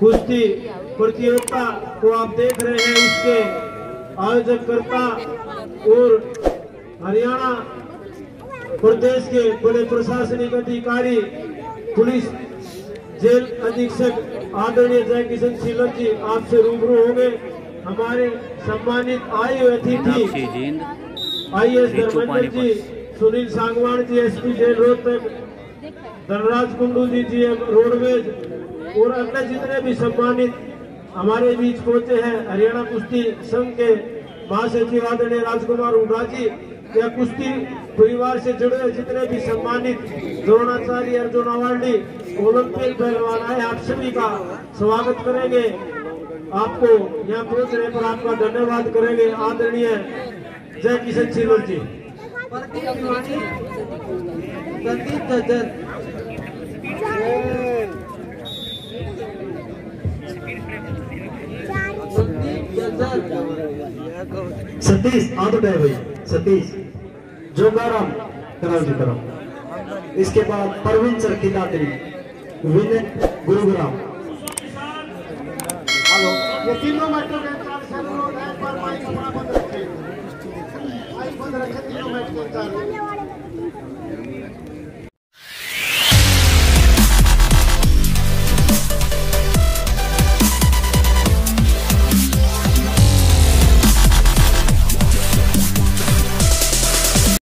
कुश्ती प्रतियोगिता को आप देख रहे हैं उसके आयोजक करता और हरियाणा प्रदेश के बड़े प्रशासनिक अधिकारी पुलिस जेल अधीक्षक आदरणीय जय किशन सिलर जी आपसे रूबरू होंगे। हमारे सम्मानित आयु अतिथि I S Dharmendra ji Sunil Sangwan ji SP jail Rohtak Dhanraj Kundu ji ji roadways और अन्य जितने भी सम्मानित हमारे बीच पहुँचे हैं, हरियाणा कुश्ती संघ के महासचिव आदरणीय राजकुमार हुडा जी या कुश्ती परिवार से जुड़े जितने भी सम्मानित द्रोणाचार्य अर्जुन अवार्डी ओलंपिक पहलवान आए, आप सभी का स्वागत करेंगे। आपको यहाँ पहुँचने पर आपका धन्यवाद करेंगे। आदरणीय जय किशन सिल्वर जी। प्रदीप सतीश तो गए भाई सतीश। जोगाराम कराओ जी करो। इसके बाद परवीन चरखी दात्री विनय गुरुग्राम। ये तीनों के चार से अनुरोध है, पर माइक अपना बंद रखें। माइक बंद रखें, तीनों के चार